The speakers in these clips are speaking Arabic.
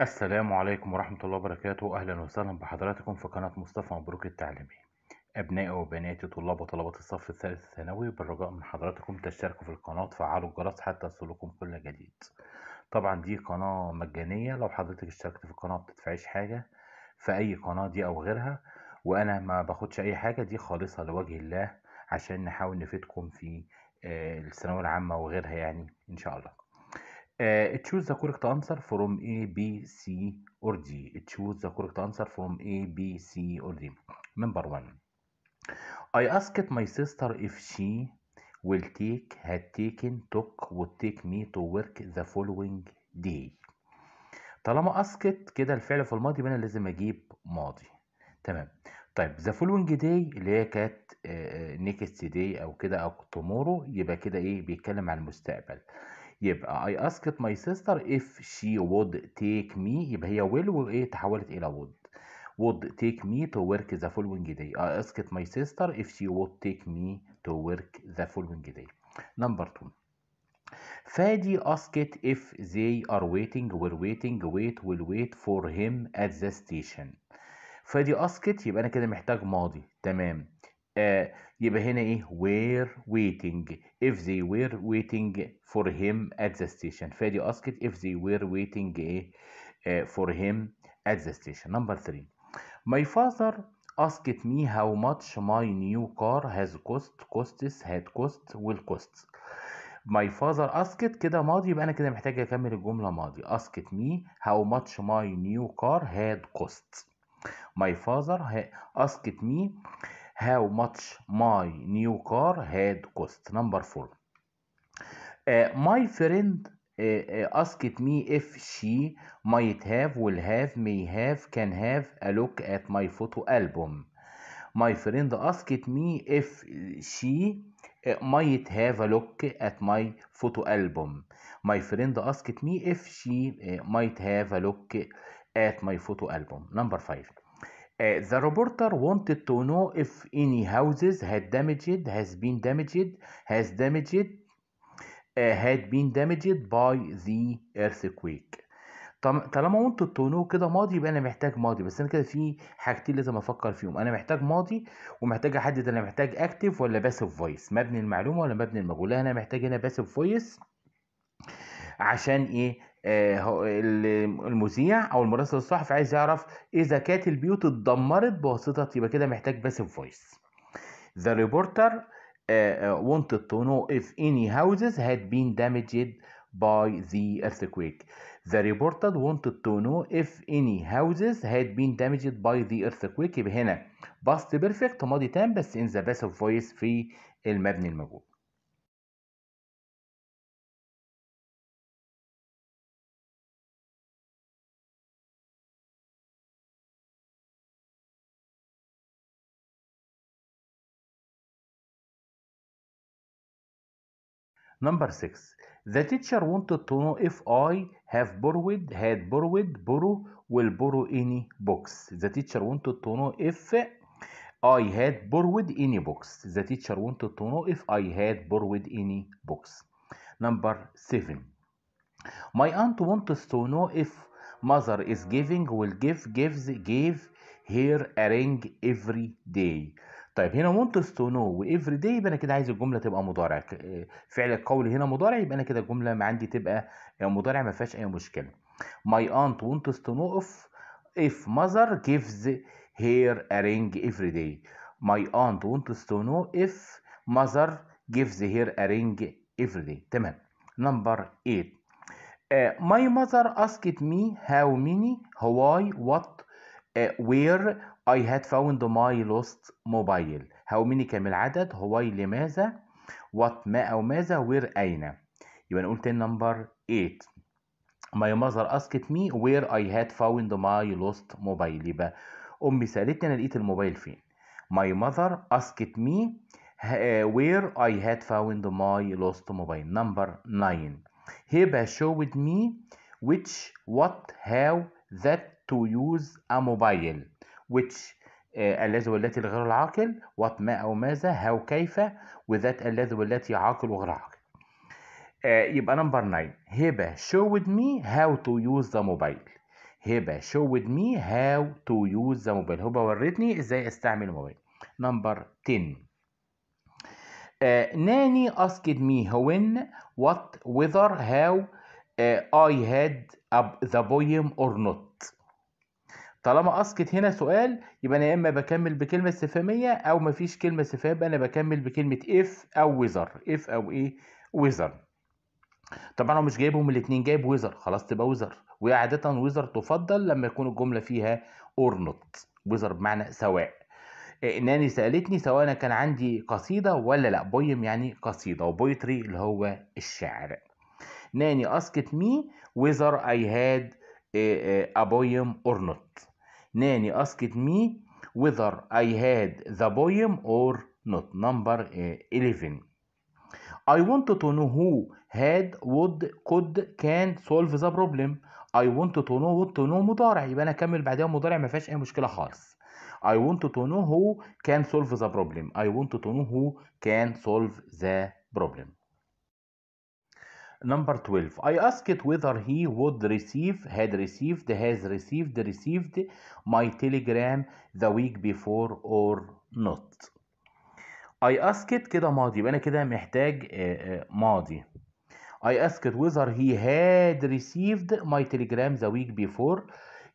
السلام عليكم ورحمة الله وبركاته. أهلا وسهلا بحضراتكم في قناة مصطفى مبروك التعليمي. أبنائي وبناتي طلاب وطلبات الصف الثالث الثانوي بالرجاء من حضراتكم تشتركوا في القناة وتفعلوا الجرس حتى يصلكم كل جديد. طبعا دي قناة مجانية. لو حضرتك اشتركت في القناة مبتدفعيش حاجة في أي قناة دي أو غيرها وأنا ما باخدش أي حاجة دي خالصة لوجه الله عشان نحاول نفيدكم في آه، الثانوية العامة وغيرها يعني إن شاء الله. Uh, choose the correct answer from A, B, C, or D. Choose the correct answer from A, B, C, or D. Number one. I asked my sister if she will take, had taken, took, would take me to work the following day. طالما asked كده الفعل في الماضي أنا لازم أجيب ماضي تمام طيب the following day اللي هي كانت آه، next day أو كده أو tomorrow يبقى كده إيه بيتكلم عن المستقبل يبقى I asked my sister if she would take me يبقى هي will وايه تحولت إلى would would take me to work the following day I asked my sister if she would take me to work the following day number two Fadi asked if they are waiting were waiting wait will wait for him at the station فادي asked يبقى أنا كده محتاج ماضي تمام آه يبقى هنا إيه were waiting if they were waiting for him at the station فادي asked if they were waiting إيه آه for him at the station number three my father asked me how much my new car has cost costs had cost will cost my father asked كده ماضي يبقى أنا كده محتاج اكمل الجمله ماضي asked me how much my new car had cost my father asked me how much my new car had cost? Number four. Uh, my friend uh, uh, asked me if she might have will have may have can have a look at my photo album. My friend asked me if she uh, might have a look at my photo album. My friend asked me if she uh, might have a look at my photo album. Number five uh, the reporter wanted to know if any houses had damaged has been damaged has damaged uh, had been damaged by the earthquake. طالما wanted to know كده ماضي يبقى أنا محتاج ماضي. بس أنا كده في حاجتين لازم أفكر فيهم. أنا محتاج ماضي ومحتاج أحدد أنا محتاج active ولا passive voice مبني للمعلوم ولا مبني للمجهول؟ أنا محتاج هنا passive voice عشان إيه؟ المذيع أو المراسل الصحفي عايز يعرف اذا كانت البيوت اتدمرت بواسطه يبقى كده محتاج باسيف فويس The reporter uh, uh, wanted to know if any houses had been damaged by the earthquake. The reporter wanted to know if any houses had been damaged by the earthquake. يبقى هنا past perfect ماضي تام بس in the passive voice في المبني المجهول. Number six. The teacher wanted to know if I have borrowed, had borrowed, borrow, will borrow any books. The teacher wanted to know if I had borrowed any books. The teacher wanted to know if I had borrowed any books. Number seven. My aunt wants to know if mother is giving, will give, gives, gave her a ring every day. طيب هنا wants to know every day يبقى أنا كده عايز الجمله تبقى مضارع آه، فعل القول هنا مضارع يبقى أنا كده الجمله ما عندي تبقى مضارع ما فيهاش اي مشكله. My aunt wants to know if if mother gives her a ring every day. My aunt wants to know if mother gives her a ring every day. تمام. Number 8. Uh, my mother asked me how many, why, what, uh, where I had found my lost mobile. How many كم العدد, why لماذا, what ما أو ماذا, where أين. يبقى نقول تاني number 8. My mother asked me where I had found my lost mobile. يبقى أمي سألتني أنا لقيت الموبايل فين. My mother asked me uh, where I had found my lost mobile. Number 9. هبة showed me which, what, how, that to use a mobile. Which آه، الذي والتي لغير العاقل what ما أو ماذا how كيف وذات الذي والتي عاقل وغير عاقل آه، يبقى number 9 هبة showed me how to use the mobile هبة showed me how to use the mobile هبة ورتني إزاي استعمل الموبايل number 10 uh, ناني asked me when what whether how uh, I had the poem or not طالما asked هنا سؤال يبقى أنا يا إما بكمل بكلمة استفهامية أو مفيش كلمة استفهام أنا بكمل بكلمة if أو whether if أو إيه؟ whether طبعا هو مش جايبهم الاثنين جايب whether خلاص تبقى whether وعادة whether تفضل لما يكون الجملة فيها or not. whether بمعنى سواء. ناني سألتني سواء أنا كان عندي قصيدة ولا لأ. poem يعني قصيدة و poetry اللي هو الشعر. ناني asked me I had a, a poem or not. ناني asked me whether I had the poem or not number uh, 11 I wanted to know who had would could can solve the problem I wanted to know would to know مضارع يبقى أنا اكمل بعدها مضارع ما فيهاش اي مشكله خالص I wanted to know who can solve the problem I wanted to know who can solve the problem Number 12. I asked whether he would receive, had received, has received, received my telegram the week before or not. I asked كده ماضي يبقى أنا كده محتاج ماضي. I asked whether he had received my telegram the week before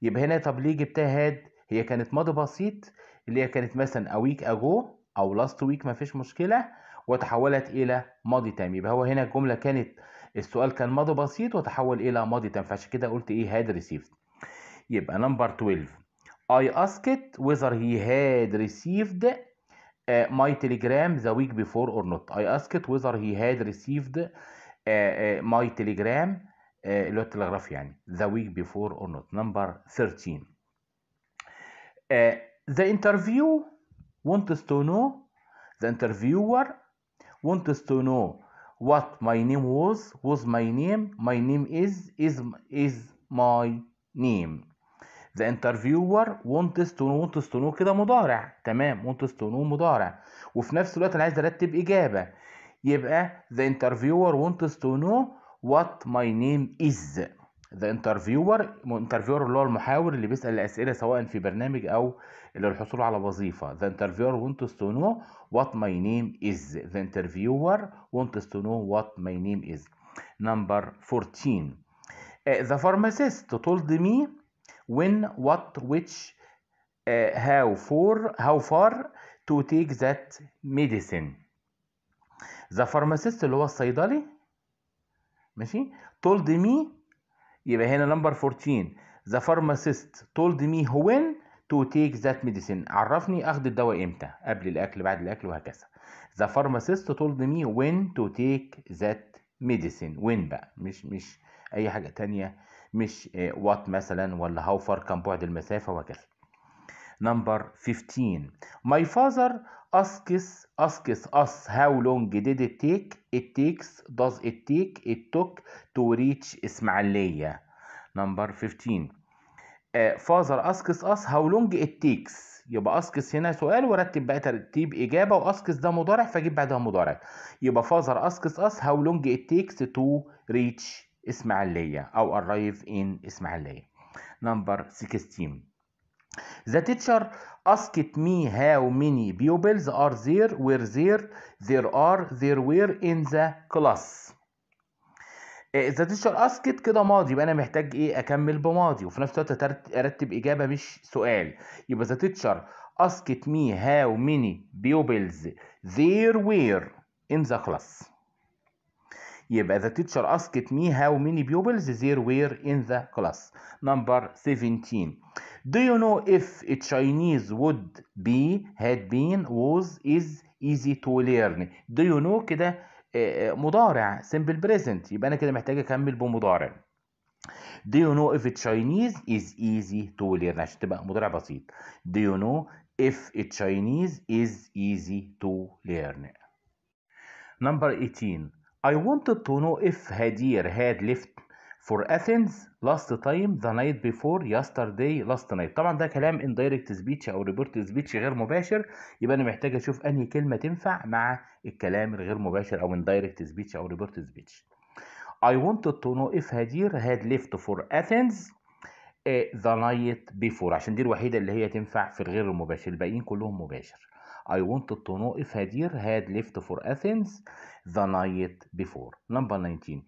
يبقى هنا طب ليه جبتها had هي كانت ماضي بسيط اللي هي كانت مثلا a week ago أو last week مفيش مشكلة وتحولت إلى ماضي تام يبقى هو هنا الجملة كانت السؤال كان ماضي بسيط وتحول إلى ماضي تام فعشان كده قلت إيه had received يبقى نمبر 12 I asked whether he had received uh, my telegram the week before or not I asked whether he had received uh, uh, my telegram uh, اللي هو التلغراف يعني the week before or not number 13 uh, the interview wants to know the interviewer wants to know what my name was was my name my name is is is my name the interviewer wants to know wants to know كده مضارع تمام wants to know مضارع وفي نفس الوقت أنا عايز ارتب اجابه يبقى the interviewer wants to know what my name is the interviewer interviewer اللي هو المحاور اللي بيسأل الأسئلة سواء في برنامج أو للحصول على وظيفة the interviewer wants to know what my name is the interviewer wants to know what my name is number 14 uh, the pharmacist told me when what which uh, how for how far to take that medicine the pharmacist اللي هو الصيدلي ماشي told me يبقى هنا نمبر 14 the pharmacist told me when to take that medicine. عرفني اخد الدواء إمتى؟ قبل الأكل بعد الأكل وهكذا. The pharmacist told me when to take that medicine. When بقى؟ مش مش أي حاجة تانية. مش آه، وات مثلا ولا هاو فار كم بعد المسافة وهكذا. Number 15 my father asks asks us how long did it take it takes does it take it took to reach اسماعيلية number 15 uh, father asks us how long it takes يبقى asks هنا سؤال ورتب بقى ترتيب إجابة واسكس ده مضارع فأجيب بعدها مضارع يبقى father asks us how long it takes to reach إسماعيلية أو arrive in إسماعيلية number 16 The teacher asked me how many pupils are there were there there are there were in the class the teacher asked كده ماضي يبقى أنا محتاج إيه اكمل بماضي وفي نفس الوقت ارتب اجابه مش سؤال يبقى the teacher asked me how many pupils there were in the class يبقى the teacher asked me how many pupils there were in the class number 17 Do you know if a Chinese would be, had been, was, is easy to learn? Do you know كده مضارع simple present يبقى أنا كده محتاج أكمل بمضارع. Do you know if a Chinese is easy to learn عشان تبقى مضارع بسيط. Do you know if a Chinese is easy to learn? Number 18. I wanted to know if Hadir had left for Athens last time the night before yesterday last night طبعا ده كلام indirect speech أو report speech غير مباشر يبقى أنا محتاج أشوف انهي كلمه تنفع مع الكلام الغير مباشر أو indirect speech أو report speech I wanted to know if Hadir had left for Athens the night before عشان دي الوحيدة اللي هي تنفع في الغير المباشر الباقيين كلهم مباشر I wanted to know if Hadir had left for Athens the night before. Number 19.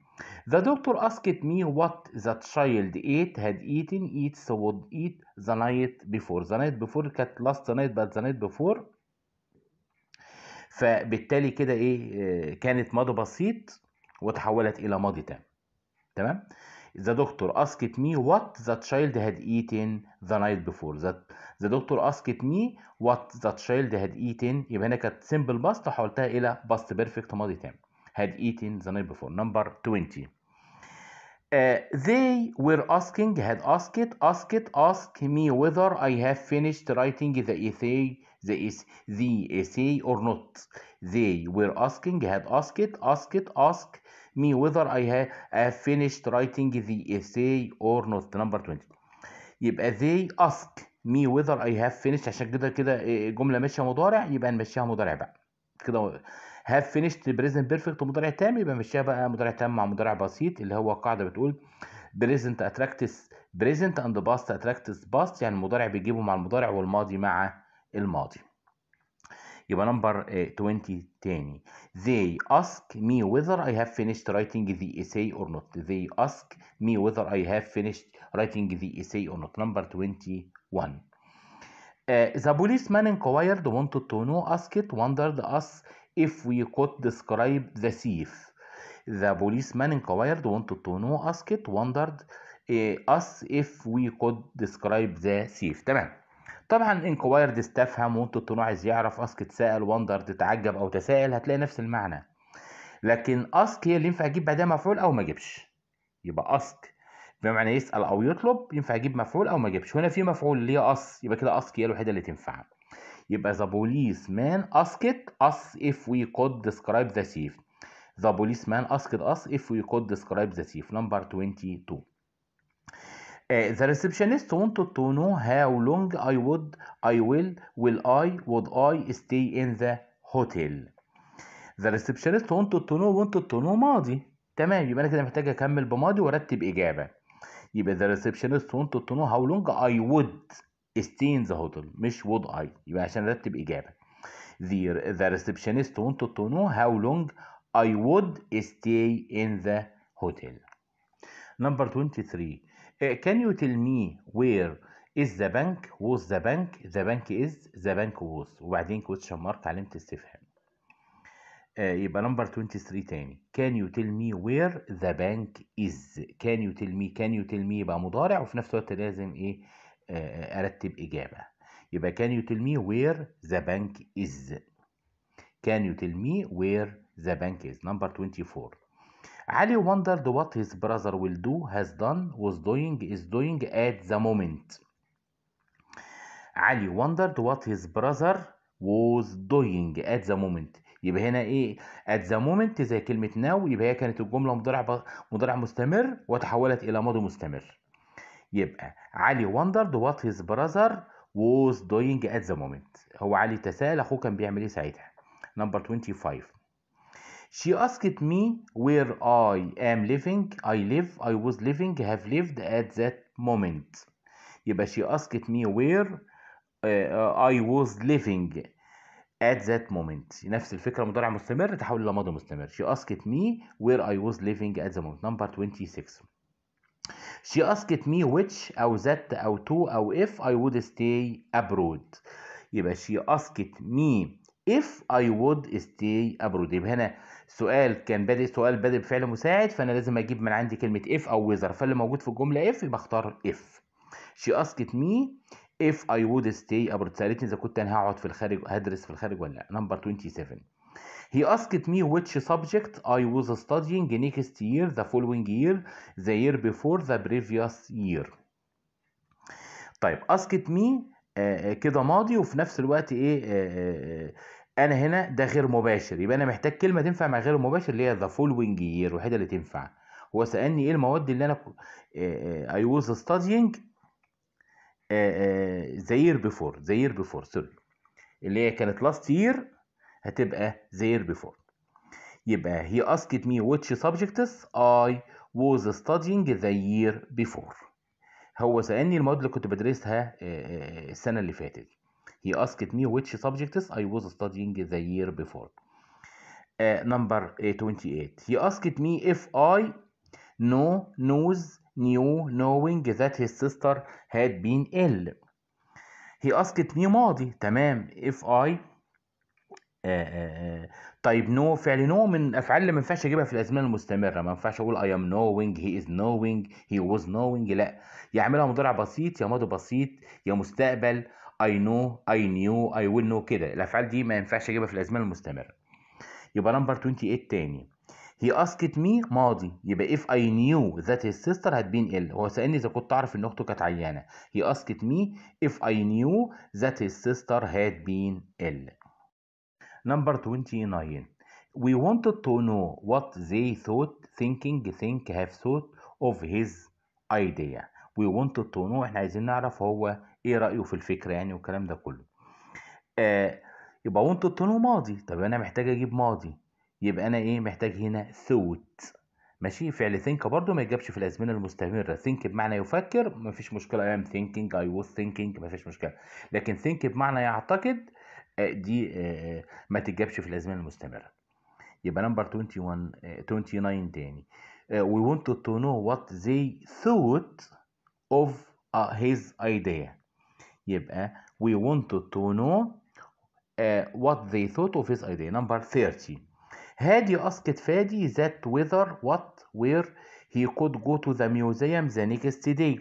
The doctor asked me what the child ate had eaten eats would eat the night before. The night before كانت last night but the night before فبالتالي كده إيه كانت ماضي بسيط وتحولت إلى ماضي تام تمام The doctor asked me what the child had eaten the night before. The, the doctor asked me what the child had eaten يبقى هنا كانت simple past وحولتها إلى past perfect ماضي تام. Had eaten the night before. Number 20. Uh, they were asking, had asked, asked, ask me whether I have finished writing the essay, the, es- the essay or not. They were asking, had asked, asked, ask me whether I ha- have finished writing the essay or not. Number 20. يبقى they ask me whether I have finished عشان كده كده إيه، جملة ماشية مضارع يبقى نمشيها مضارع بقى كده have finished present perfect مضارع تام يبقى نمشيها بقى مضارع تام مع مضارع بسيط اللي هو قاعدة بتقول present attracts present and past attracts past يعني المضارع بيجيبه مع المضارع والماضي مع الماضي يبقى نمبر 20 تاني they ask me whether I have finished writing the essay or not they ask me whether I have finished writing the essay or not number 21 Uh, the policeman inquired wanted to know asked wondered us if we could describe the thief the policeman inquired wanted to know asked wondered uh, us if we could describe the thief تمام طبعا inquired استفهم know عايز يعرف asked سأل wondered تعجب أو تساءل هتلاقي نفس المعنى. لكن ask هي اللي ينفع أجيب بعدها مفعول أو ما اجيبش يبقى ask بمعنى يسأل أو يطلب ينفع أجيب مفعول أو ما اجيبش هنا في مفعول اللي هي آس يبقى كده ask هي الوحيدة اللي تنفع. يبقى the policeman asked us if we could describe the thief. The policeman asked us if we could describe the thief. Number 22 Uh, the receptionist wanted to know how long I would, I will, will I, would I stay in the hotel. The receptionist wanted to know wanted to know ماضي تمام يبقى أنا كده محتاج اكمل بماضي وارتب اجابه يبقى the receptionist wanted to know how long I would stay in the hotel مش would I يبقى عشان ارتب اجابه the, the receptionist wanted to know how long I would stay in the hotel number 23 Uh, can you tell me where is the bank was the bank the bank is the bank was وبعدين question mark علامة استفهام uh, يبقى number 23 تاني can you tell me where the bank is can you tell me can you tell me يبقى مضارع وفي نفس الوقت لازم إيه uh, ارتب اجابة يبقى can you tell me where the bank is can you tell me where the bank is number 24 Ali wondered what his brother will do, has done, was doing, is doing at the moment. Ali wondered what his brother was doing at the moment. يبقى هنا إيه at the moment زي كلمة now يبقى هي كانت الجملة مضارع. مضارع مستمر وتحولت إلى ماضي مستمر. يبقى علي wondered what his brother was doing at the moment. هو علي تساءل أخوه كان بيعمل إيه ساعتها. Number 25. She asked me where I am living, I live, I was living, have lived at that moment. يبقى she asked me where uh, I was living at that moment. نفس الفكرة مضارع مستمر تحول إلى ماضي مستمر. She asked me where I was living at the moment. Number 26. She asked me which أو that أو to أو if I would stay abroad. يبقى she asked me if I would stay abroad يبقى هنا سؤال كان بادئ سؤال بادئ بفعل مساعد فانا لازم أجيب من عندي كلمه if أو whether فاللي موجود في الجمله if يبقى اختار if she asked me if I would stay abroad سالتني اذا كنت أنا هقعد في الخارج هدرس في الخارج ولا لا number 27 He asked me which subject I was studying next year, the following year, the year before, the previous year. طيب asked me آه كده ماضي وفي نفس الوقت إيه أنا هنا ده غير مباشر. يبقى أنا محتاج كلمة تنفع مع غير مباشر اللي هي the following year الوحيده اللي تنفع. هو سألني إيه المواد اللي أنا I was studying year before year before sorry اللي هي كانت last year هتبقى year before يبقى he asked me which subjects I was studying the year before. هو سألني المواد اللي كنت بدرسها آه، آه، السنة اللي فاتت he asked me which subjects I was studying the year before uh, number uh, 28 he asked me if I know knows knew knowing that his sister had been ill he asked me ماضي تمام if I آه، آه، آه. طيب know فعل know من الافعال اللي ما ينفعش أجيبها في الأزمنة المستمرة. ما ينفعش أقول I am knowing he is knowing he was knowing لا. يا إما مضارع بسيط يا ماضي بسيط يا مستقبل I know I knew I will know كده. الأفعال دي ما ينفعش أجيبها في الأزمنة المستمرة. يبقى number 28 تاني. He asked me ماضي. يبقى if I knew that his sister had been ill. هو سألني إذا كنت أعرف إن أخته كانت عيانة. He asked me if I knew that his sister had been ill. Number 29. We wanted to know what they thought, thinking, think, have thought of his idea. We wanted to know إحنا عايزين نعرف هو إيه رأيه في الفكرة يعني والكلام ده كله. آه يبقى wanted to know ماضي، طب أنا محتاج أجيب ماضي. يبقى أنا إيه محتاج هنا thought. ماشي فعل think برضو ما يجابش في الأزمنة المستمرة think بمعنى يفكر مفيش مشكلة I am thinking I was thinking مفيش مشكلة لكن think بمعنى يعتقد دي آه، ما تتجابش في الازمنه المستمره يبقى نمبر 21 آه، 29 تاني آه، we wanted to know what they thought of uh, his idea يبقى we wanted to know uh, what they thought of his idea number 30 هادي asked فادي that whether what where he could go to the museum the next day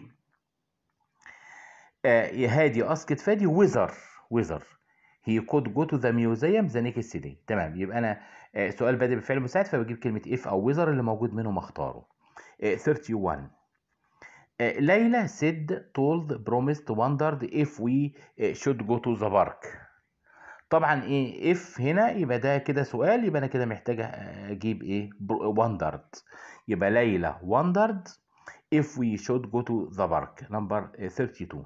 آه، هادي asked فادي whether whether he could go to the museum the next day. تمام. يبقى أنا آه، سؤال بادئ بفعل مساعد فبجيب كلمة if أو whether اللي موجود منهم اختاره. آه، 31 آه، ليلى said told promised wondered if we آه، should go to the park. طبعا إيه if هنا يبقى ده كده سؤال يبقى أنا كده محتاج أجيب إيه wondered. يبقى ليلى wondered if we should go to the park number آه، 32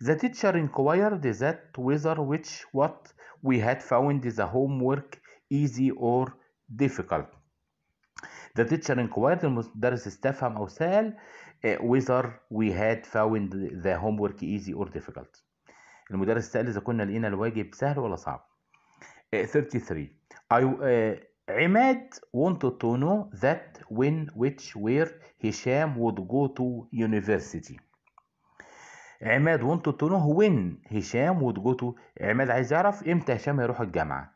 The teacher inquired that whether which what we had found the homework easy or difficult. The teacher inquired المدرس استفهم أو سأل uh, whether we had found the homework easy or difficult. المدرس سأل إذا كنا لقينا الواجب سهل ولا صعب. Uh, 33 I, uh, عماد wanted to know that when which where هشام would go to university. عماد wanted to know when هشام would go to عماد عايز يعرف إمتى هشام هيروح الجامعة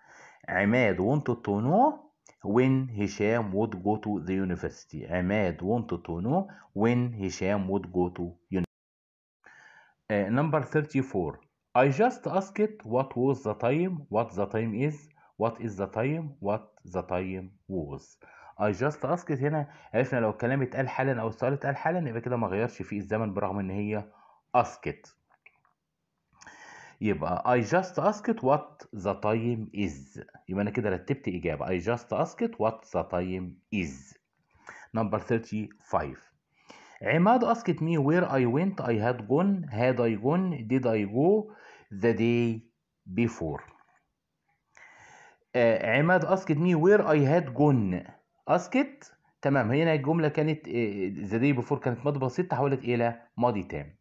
عماد wanted to know when هشام would go to the university عماد wanted to know when هشام would go to university uh, number 34 I just asked what was the time what the time is what is the time what the time was I just asked هنا عرفنا لو الكلام اتقال حالا أو السؤال اتقال حالا يبقى كده ما غيرش فيه الزمن برغم ان هي asked يبقى I just asked what the time is يبقى أنا كده رتبت إجابة I just asked what the time is number 35 عماد asked me where I went I had gone had I gone did I go the day before آه آه، عماد asked me where I had gone asked؟ تمام. هنا الجملة كانت آه، the day before كانت ماضي بسيط تحولت إلى ماضي تام.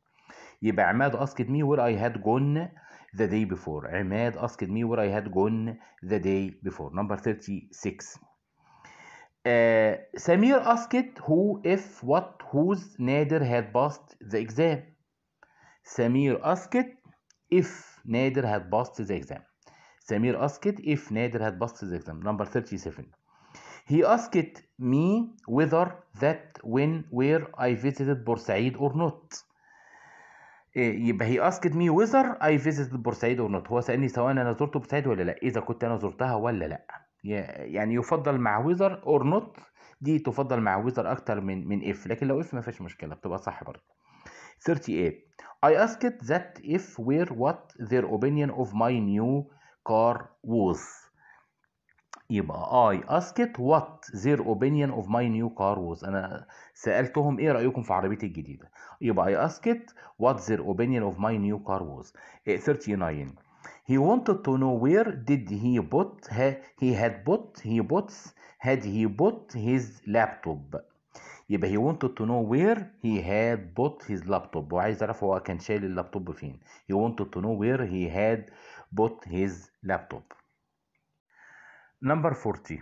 يبقى عماد asked me where I had gone the day before عماد asked me where I had gone the day before number 36 آه سمير asked who if what whose نادر had passed the exam سمير asked if نادر had passed the exam سمير أسكت اف نادر had passed the exam number 37 he asked me whether that when where I visited بورسعيد or not يبقى he asked me whether I visited بورسعيد or not هو سألني سواء أنا زرت بورسعيد ولا لا إذا كنت أنا زرتها ولا لا. يعني يفضل مع whether or not دي تفضل مع whether أكتر من من if لكن لو if ما فيش مشكلة بتبقى صح برضه. 38 I asked that if where what their opinion of my new car was يبقى I asked what their opinion of my new car was أنا سألتهم إيه رأيكم في عربيتي الجديدة يبقى I asked what their opinion of my new car was إيه، 39 He wanted to know where did he ha- he had put he puts had he put his laptop يبقى he wanted to know where he had put his laptop وعايز يعرف هو كان شايل اللابتوب فين he wanted to know where he had put his laptop number 40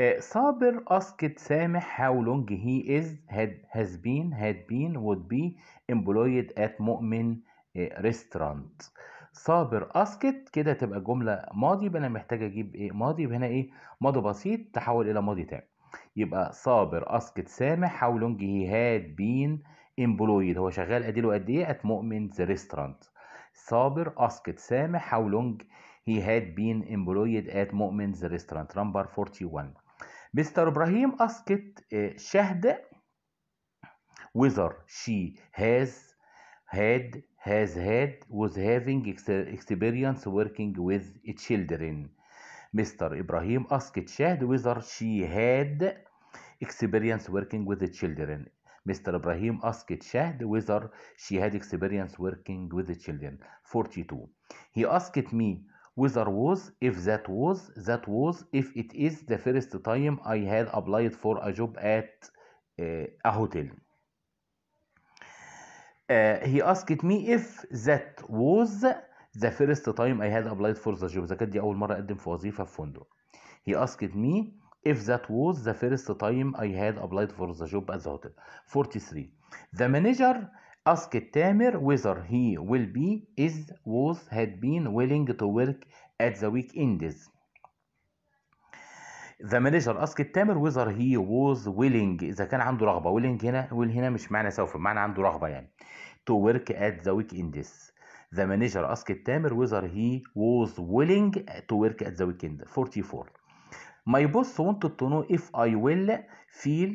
uh, صابر asked سامح how long he is had has been had been would be employed at مؤمن uh, restaurant صابر asked كده تبقى جملة ماضي يبقى أنا محتاج أجيب إيه ماضي هنا إيه ماضي بسيط تحول إلى ماضي تام يبقى صابر asked سامح how long he had been employed هو شغال أديله قد إيه at مؤمن's restaurant Sabir asked Sameh how long he had been employed at Mu'min's restaurant, number 41. Mr. Ibrahim asked uh, whether she has had has had was having ex experience working with children. Mr. Ibrahim asked Shahd whether she had experience working with the children. Mr. Ibrahim asked Shahd whether she had experience working with the children. 42. He asked me whether was, if that was, that was, if it is the first time I had applied for a job at uh, a hotel. Uh, he asked me if that was the first time I had applied for the job إذا كانت دي أول مرة أقدم في وظيفة في فندق. He asked me if that was the first time I had applied for the job at the hotel. 43. The manager asked Tamer whether he will be, is, was, had been willing to work at the weekends. The manager asked Tamer whether he was willing إذا كان عنده رغبة willing هنا will هنا مش معنى سوف معنى عنده رغبة يعني to work at the weekends. The manager asked Tamer whether he was willing to work at the weekend. 44. My boss wanted to know if I will feel,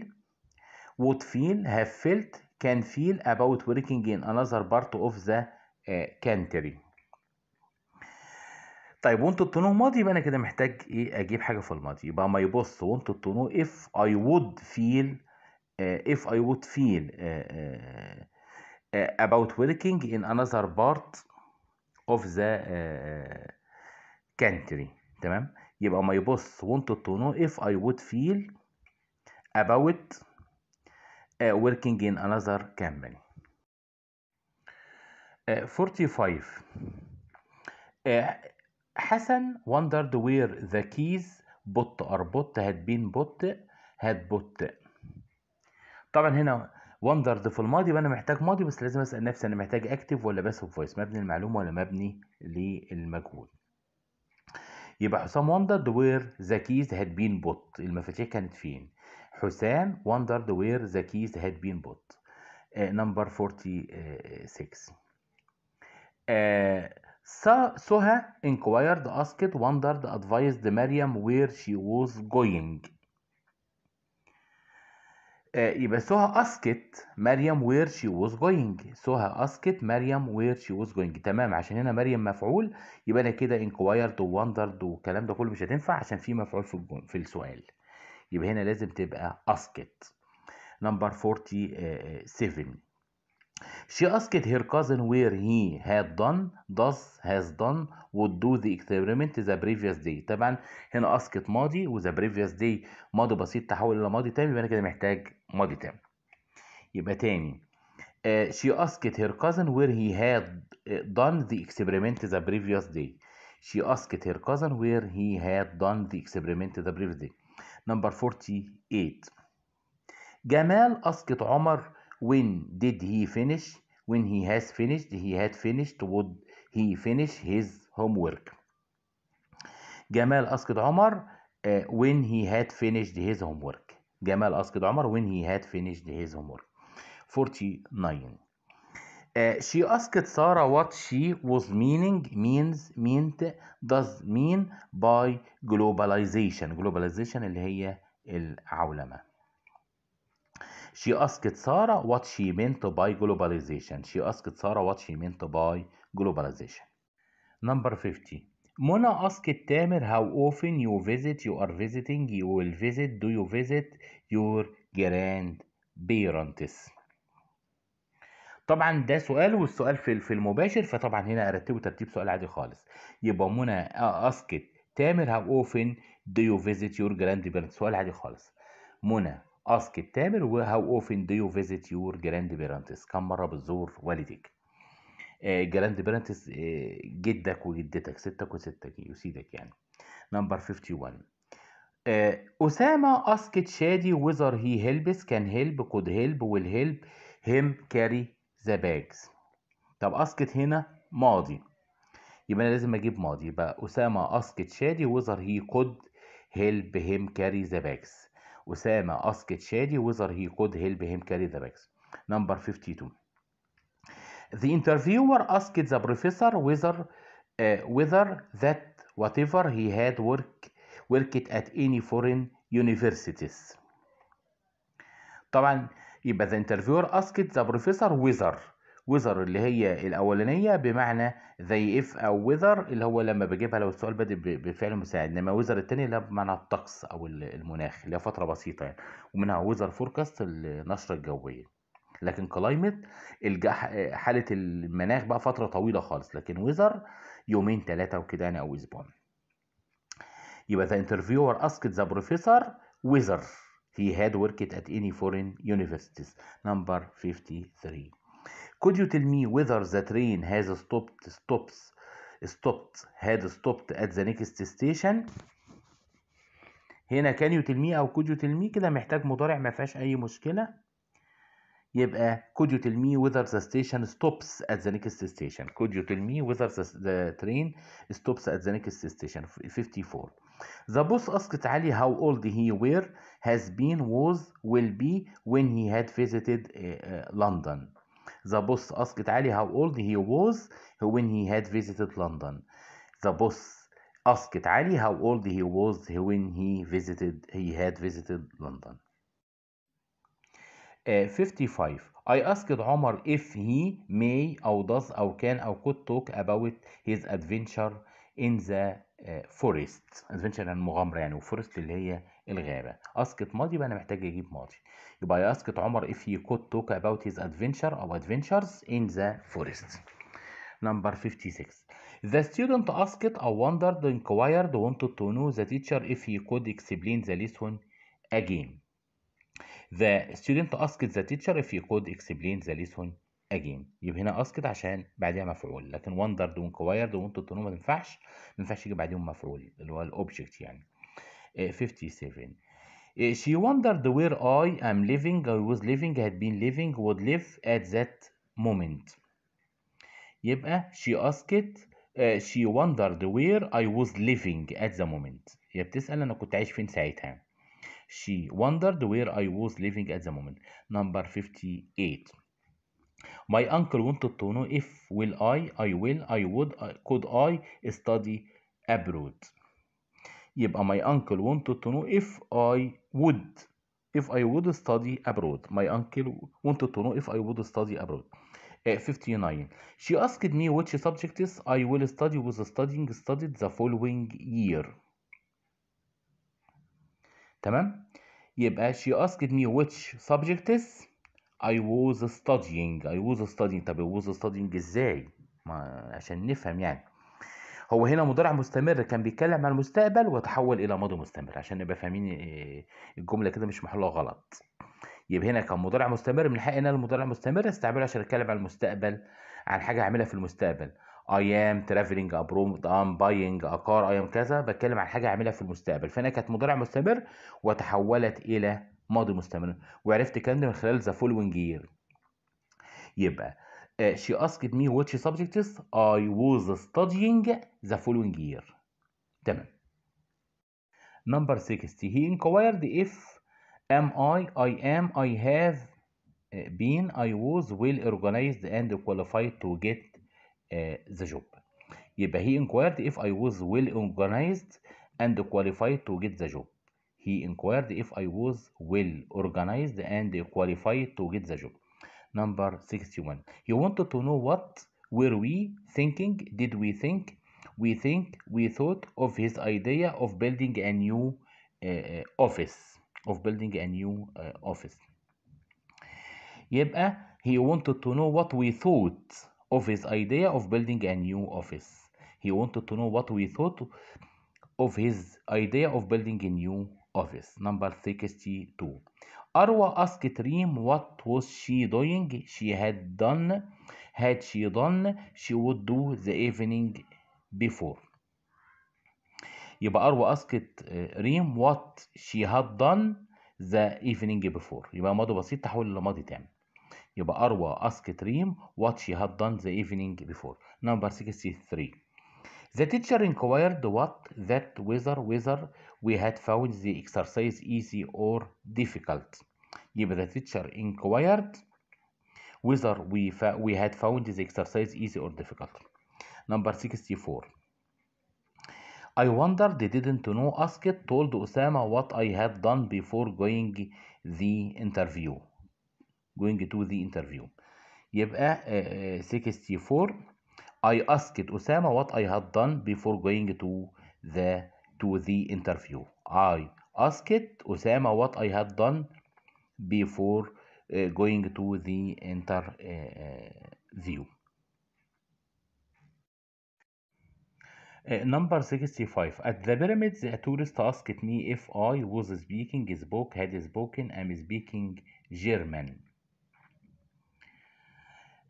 would feel, have felt, can feel about working in another part of the uh, country. طيب wanted to ماضي يبقى أنا كده محتاج إيه أجيب حاجة في الماضي يبقى my boss wanted to if I would feel uh, if I would feel uh, uh, uh, about working in another part of the uh, country تمام يبقى my boss wanted to know if I would feel about uh, working in another company uh, 45 uh, Hassan wondered where the keys put or put had been put had put طبعا هنا wondered في الماضي يبقى محتاج ماضي بس لازم اسال نفسي أنا محتاج active ولا passive voice مبني للمعلوم ولا مبني للمجهول يبقى حسام wondered where the keys had been put. المفاتيح كانت فين؟ حسام wondered where the keys had been put. number 46 سهى inquired asked wondered advised Maryam where she was going آه، يبقى سهى asked مريم where she was going. سهى asked مريم where she was going. تمام عشان هنا مريم مفعول يبقى أنا كده inquired و wondered والكلام ده كله مش هتنفع عشان في مفعول في الجم... في السؤال. يبقى هنا لازم تبقى asked number 47 She asked her cousin where he had done, does, has done, would do the experiment the previous day. طبعا هنا asked ماضي و the previous day ماضي بسيط تحول إلى ماضي تام يبقى أنا كده محتاج ماضي تام. يبقى تاني uh, she asked her cousin where he had uh, done the experiment the previous day. She asked her cousin where he had done the experiment the previous day. Number 48 Gamal asked Omar when did he finish when he has finished he had finished would he finish his homework Gamal asked Omar uh, when he had finished his homework Gamal asked Omar when he had finished his homework 49 uh, she asked Sarah what she was meaning means meant does mean by globalization globalization اللي هي العولمه She asked Sarah what she meant by globalization. She asked Sarah what she meant by globalization. Number 50. Mona asked Tamer how often you visit, you are visiting, you will visit, do you visit your grandparents. طبعا ده سؤال والسؤال في في المباشر فطبعا هنا ارتبه ترتيب سؤال عادي خالص يبقى منى asked تامر how often do you visit your grandparents سؤال عادي خالص منى asked تامر و how often do you visit your grand كم مرة بتزور والدك؟ آه، grandparents آه، جدك وجدتك ستك وستك وسيدك يعني. number 51 آه، أسامة asked شادي whether he helps can help could help will help him carry ذا باجز طب اسكت هنا ماضي. يبقى أنا لازم أجيب ماضي. يبقى أسامة اسكت شادي وذر هي كود هيلب هيم كاري ذا باجز أسامة asked شادي whether he could help him carry the bags number 52 The interviewer asked the professor whether uh, whether that whatever he had work worked at any foreign universities. طبعا يبقى the interviewer asked the professor whether whether اللي هي الأولانية بمعنى زي if أو whether اللي هو لما بجيبها لو السؤال بادئ بفعل مساعد إنما whether التاني اللي بمعنى الطقس ال- المناخ اللي هي فترة بسيطة يعني. ومنها weather forecast النشرة الجوية. لكن كلايمت حالة المناخ بقى فترة طويلة خالص. لكن ويزر يومين ثلاثة وكده يعني أو أسبوع. يبقى the interviewer asked the professor whether he had worked at any foreign universities. Number 53 could you tell me whether the train has stopped stops stopped had stopped at the next station هنا can you أو could you tell me كده محتاج مضارع ما فيهاش أي مشكلة يبقى could you tell me whether the station stops at the next station could you tell me whether the, the train stops at the next station 54 the boss asked Ali how old he were has been was will be when he had visited uh, uh, London The boss asked Ali how old he was when he had visited London. The boss asked Ali how old he was when he visited he had visited London. Uh, 55 I asked Omar if he may or does or can or could talk about his adventure in the uh, forest adventure يعني مغامرة يعني وفورست اللي هي الغابة asked ماضي يبقى أنا محتاج أجيب ماضي يبقى I asked عمر if he could talk about his adventure أو adventures in the forest number 56 the student asked or wondered inquired wanted to know the teacher if he could explain the lesson again The student asked the teacher if he could explain the lesson again يبقى هنا asked عشان بعدها مفعول لكن wondered وinquired wanted to know ما تنفعش ما ينفعش يجي بعدهم مفعول اللي هو الأوبجكت يعني Eh, 57 Eh, she wondered where I am living I was living had been living would live at that moment يبقى she asked uh, she wondered where I was living at the moment هي بتسأل أنا كنت عايش فين ساعتها She wondered where I was living at the moment. Number 58. My uncle wanted to know if will I, I will, I would, I, could I study abroad. يبقى my uncle wanted to know if I would, if I would study abroad. My uncle wanted to know if I would study abroad. Uh, 59. She asked me which subjects I will study was studying studied the following year. تمام يبقى she asked me which subjects I was studying I was studying. طب I was studying إزاي؟ ما عشان نفهم يعني. هو هنا مضارع مستمر كان بيتكلم عن المستقبل وتحول إلى ماضي مستمر. عشان نبقى فاهمين إيه، الجملة كده مش محلها غلط. يبقى هنا كان مضارع مستمر. من حق ان أنا المضارع مستمر استعمله عشان اتكلم عن المستقبل عن حاجة هعملها في المستقبل. I am traveling abroad I'm buying a car I am كذا. بتكلم عن حاجة هعملها في المستقبل. فانا كانت مضارع مستمر وتحولت إلى ماضي مستمر وعرفت الكلام ده من خلال the following year يبقى uh, she asked me which subjects I was studying the following year تمام number 60 he inquired if am I I am I have uh, been I was well organized and qualified to get uh, the job يبقى he inquired if I was well organized and qualified to get the job he inquired if I was well organized and qualified to get the job number 61 he wanted to know what were we thinking did we think we think we thought of his idea of building a new uh, office of building a new uh, office يبقى he wanted to know what we thought of his idea of building a new office he wanted to know what we thought of his idea of building a new office number 62 Arwa asked Reem what was she doing she had done had she done she would do the evening before يبقى أروى asked ريم what she had done the evening before يبقى ماضي بسيط تحول لماضي تام يبقى أروى asked ريم what she had done the evening before number 63 The teacher inquired what that whether whether we had found the exercise easy or difficult يبقى the teacher inquired whether we, fa we had found the exercise easy or difficult number 64 I wondered didn't know asked told Osama what I had done before going the interview going to the interview يبقى uh, 64 I asked Osama what I had done before going to the to the interview. I asked Osama what I had done before uh, going to the interview Uh, number 65 at the pyramids a tourist asked me if I was speaking spoke had spoken am speaking German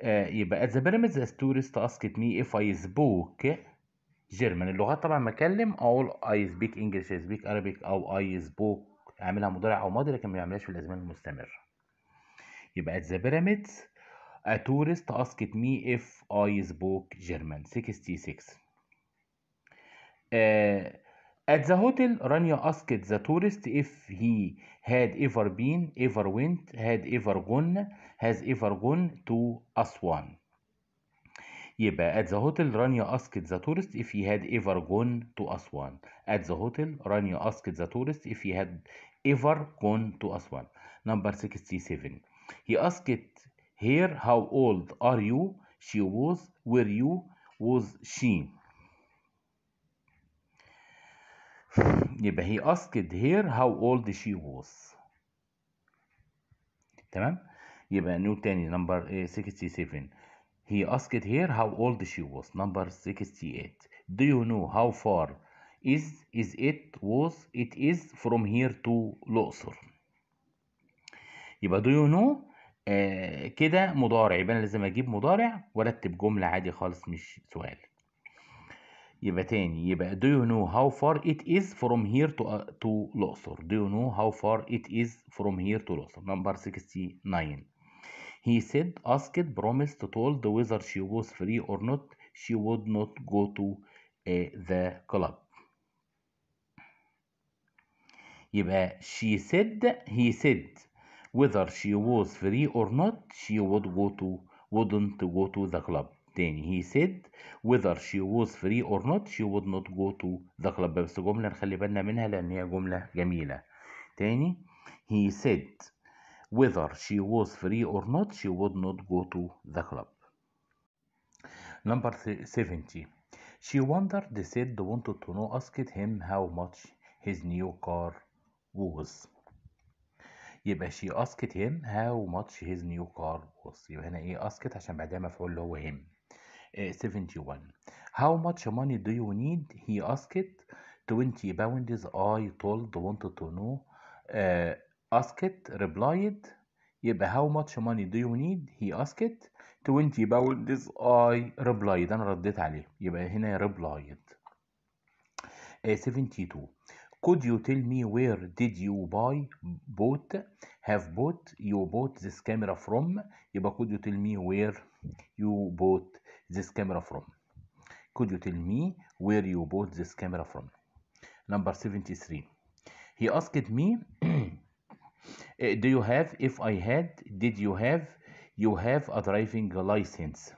uh, يبقى the pyramids a tourist asked me if I spoke German اللغات طبعا ما اكلم أقول I speak English I speak Arabic أو I spoke اعملها مضارع أو ماضي لكن ما يعملهاش في الازمان المستمرة يبقى the pyramids a tourist asked me if I spoke German 66 Uh, at the hotel, Rania asked the tourist if he had ever been, ever went, had ever gone, has ever gone to Aswan. يبقى at the hotel, Rania asked the tourist if he had ever gone to Aswan. At the hotel, Rania asked the tourist if he had ever gone to Aswan. Number 67. He asked her, how old are you? She was, were you, was she? يبقى he asked her how old she was تمام يبقى نقول تاني number 67 he asked her how old she was number 68 do you know how far is is it was it is from here to الأقصر يبقى do you know آه كده مضارع يبقى أنا لازم أجيب مضارع وارتب جملة عادي خالص مش سؤال يبقى تاني يبقى do you know how far it is from here to uh, to الأقصر do you know how far it is from here to الأقصر number 69 he said asked promised told whether she was free or not she would not go to uh, the club يبقى she said he said whether she was free or not she would go to wouldn't go to the club تاني he said whether she was free or not she would not go to the club بس جملة نخلي بالنا منها لأن هي جملة جميلة تاني he said whether she was free or not she would not go to the club number 70 she wondered said wanted to know asked him how much his new car was يبقى she asked him how much his new car was يبقى هنا إيه asked عشان بعدها مفعول اللي هو him 71 How much money do you need? He asked 20 pounds I told wanted to know uh, asked replied يبقى how much money do you need? He asked 20 pounds I replied أنا رديت عليه يبقى هنا replied uh, 72 Could you tell me where did you buy bought have bought you bought this camera from يبقى could you tell me where you bought this camera from could you tell me where you bought this camera from number 73 he asked me do you have if i had did you have you have a driving license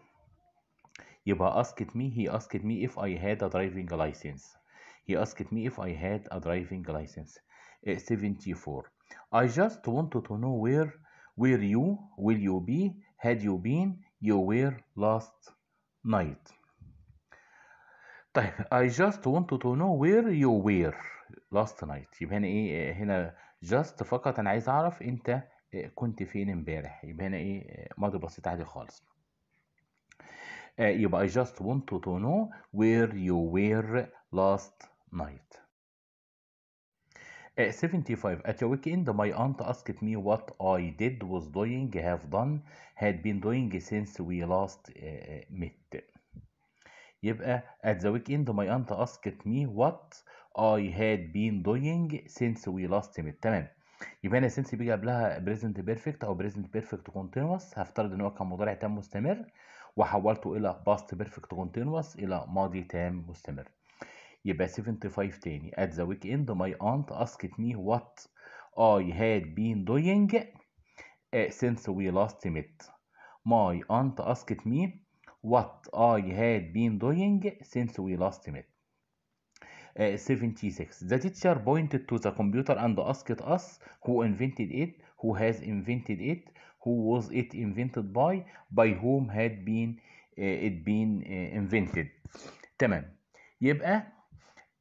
يبقى asked me he asked me if i had a driving license he asked me if i had a driving license 74 i just wanted to know where where you will you be had you been you were last night طيب I just wanted to know where you were last night يبقى هنا إيه هنا just فقط أنا عايز اعرف انت كنت فين امبارح يبقى هنا إيه ماضي بسيط عادي خالص يبقى I just wanted to know where you were last night Uh, 75 at a weekend my aunt asked me what I did was doing have done had been doing since we last uh, met يبقى at the weekend my aunt asked me what I had been doing since we last met تمام يبقى هنا since بيجي قبلها present perfect أو present perfect continuous هفترض ان هو كان مضارع تام مستمر وحولته إلى past perfect continuous إلى ماضي تام مستمر يبقى 75 تاني at the weekend my aunt asked me what I had been doing uh, since we last met my aunt asked me what I had been doing since we last met uh, 76 the teacher pointed to the computer and asked us who invented it who has invented it who was it invented by by whom had been uh, it been uh, invented تمام يبقى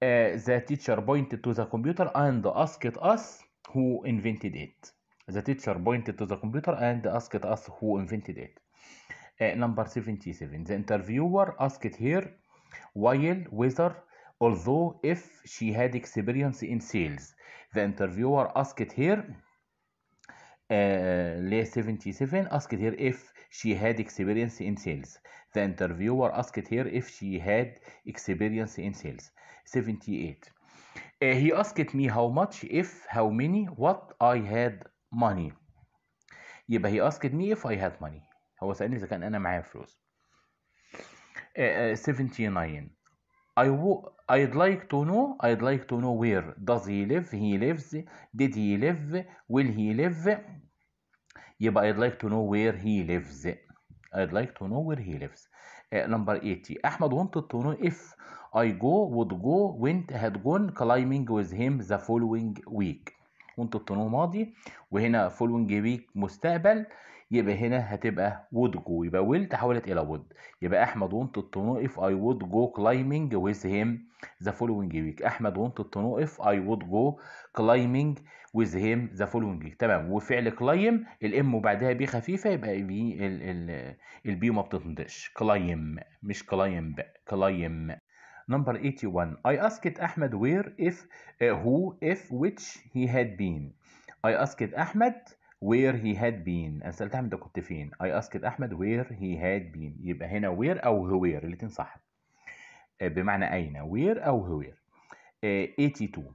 uh, the teacher pointed to the computer and asked us who invented it. The teacher pointed to the computer and asked us who invented it. Uh, number 77 the interviewer asked her while whether although if she had experience in sales. The interviewer asked her uh, 77 asked her if she had experience in sales. The interviewer asked her if she had experience in sales 78 uh, he asked me how much if how many what I had money يبقى he asked me if I had money هو سألني إذا كان أنا معايا فلوس uh, uh, 79 I w- I'd like to know I'd like to know where does he live he lives did he live will he live يبقى I'd like to know where he lives I'd like to know where he lives uh, number 80 أحمد wanted to know if I go would go went had gone climbing with him the following week to know ماضي وهنا following week مستقبل يبقى هنا هتبقى would go يبقى will تحولت إلى would يبقى أحمد wanted to know if I would go climbing with him the following week أحمد wanted to know if I would go climbing with him the following week تمام وفعل climb الام وبعدها بي خفيفة يبقى بي ال ال البي ما بتتنطقش climb مش climb climb number 81 I asked أحمد where if uh, who if which he had been I asked أحمد where he had been أنا سألت أحمد كنت فين I asked أحمد where he had been يبقى هنا where أو where الاتنين صح آه، بمعنى أين where أو where آه، 82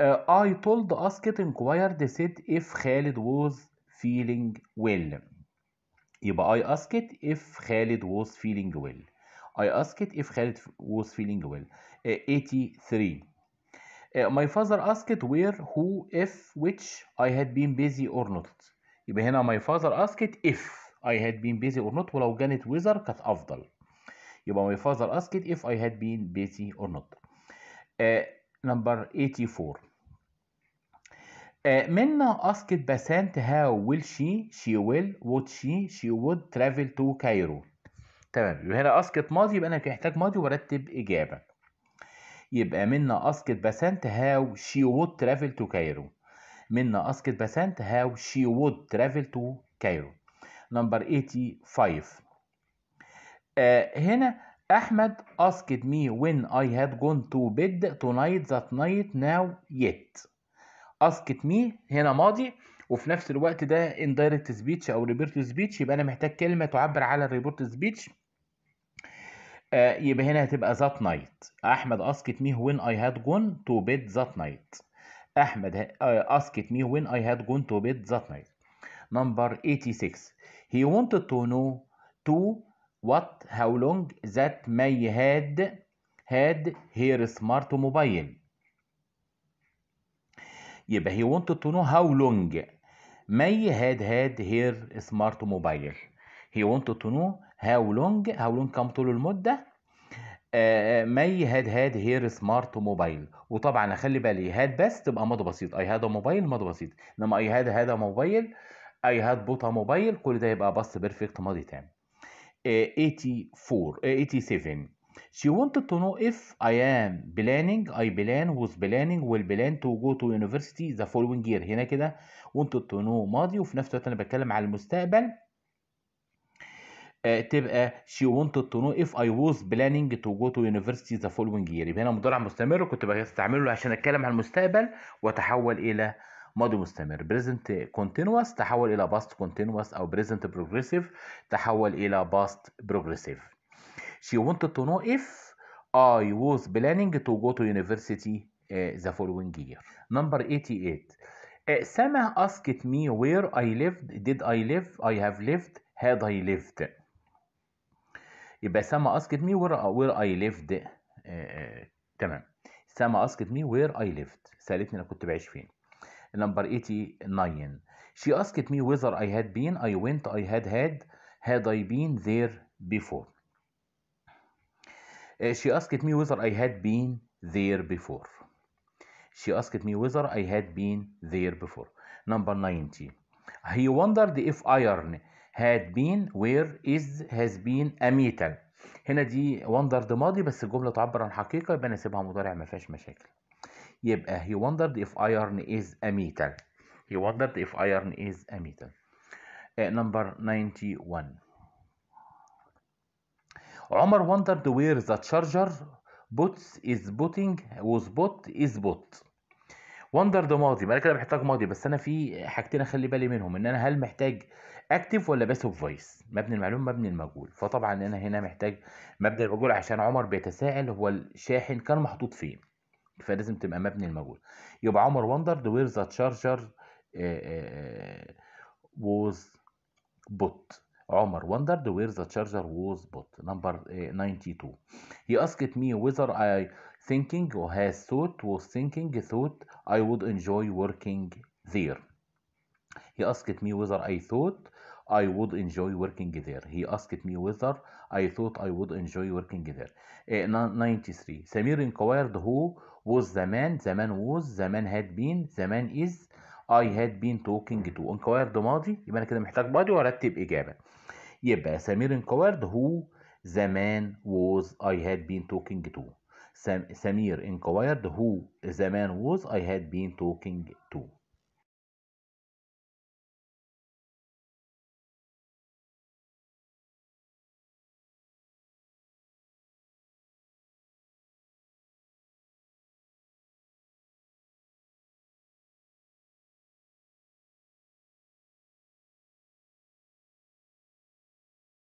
آه، I told asked inquired said if Khalid was feeling well يبقى I asked if Khalid was feeling well I asked if Khalid was feeling well آه، 83 Uh, my father asked where, who, if, which I had been busy or not. يبقى هنا my father asked if I had been busy or not ولو كانت whether كانت أفضل. يبقى my father asked if I had been busy or not. Uh, number 84. Uh, Minna asked Basant how will she, she will, would she, she would travel to Cairo. تمام. يبقى هنا asked ماضي يبقى أنا هحتاج ماضي وارتب إجابة. يبقى منا asked بسنت how she would travel to Cairo. منا asked بسنت how she would travel to Cairo. number 85 آه هنا أحمد asked me when I had gone to bed tonight that night now yet asked me هنا ماضي. وفي نفس الوقت ده indirect speech أو report speech يبقى أنا محتاج كلمة تعبر على ال report speech آه، يبقى هنا هتبقى that night احمد asked me when I had gone to bed that night احمد ه- آه، asked me when I had gone to bed that night number 86 he wanted to know to what how long that May had had her smart mobile يبقى he wanted to know how long May had had her smart mobile he wanted to know how long how long كم طول المدة؟ آه، مي had had her smart mobile وطبعا أخلي بالي had بس تبقى ماضي بسيط. I had a mobile ماضي بسيط. إنما I had had a mobile I had bought a mobile كل ده يبقى past perfect ماضي تام. آه، 84 آه، 87 She wanted to know if I am planning I plan was planning will plan to go to university the following year. هنا كده wanted to know ماضي وفي نفس الوقت أنا بتكلم على المستقبل. آه، تبقى she wanted to know if I was planning to go to university the following year يبقى هنا مضارع مستمر كنت بستعمله عشان اتكلم عن المستقبل وتحول إلى ماضي مستمر present continuous تحول إلى past continuous أو present progressive تحول إلى past progressive she wanted to know if I was planning to go to university uh, the following year number 88 uh, Sama asked me where I lived did I live I have lived had I lived يبقى سما asked me where, where I lived uh, uh, تمام سما asked me where I lived سألتني أنا كنت بعيش فين number 89 she asked me whether I had been I went I had had had I been there before uh, she asked me whether I had been there before she asked me whether I had been there before number 90 he wondered if iron had been where is has been a metal هنا دي wondered ماضي بس الجملة تعبر عن حقيقة يبقى أنا أسيبها مضارع ما فيهاش مشاكل يبقى he wondered if iron is a metal he wondered if iron is a metal uh, number 91 عمر wondered where the charger puts is putting was put is put wonder ماضي ما أنا كده محتاج ماضي بس أنا في حاجتين أخلي بالي منهم إن أنا هل محتاج active ولا passive voice مبني المعلوم مبني المجهول. فطبعا أنا هنا محتاج مبني المجهول عشان عمر بيتساءل هو الشاحن كان محطوط فين. فلازم تبقى مبني المجهول. يبقى عمر wondered where the charger was put عمر wondered where the charger was put number uh, 92 he asked me whether I thinking or has thought was thinking thought I would enjoy working there he asked me whether I thought I would enjoy working there he asked me whether I thought I would enjoy working there uh, 93 Samir inquired who was the man the man was the man had been the man is I had been talking to inquired ماضي يبقى أنا كده محتاج ماضي وارتب اجابه يبقى سمير inquired who the man was I had been talking to Samir inquired who the man was I had been talking to.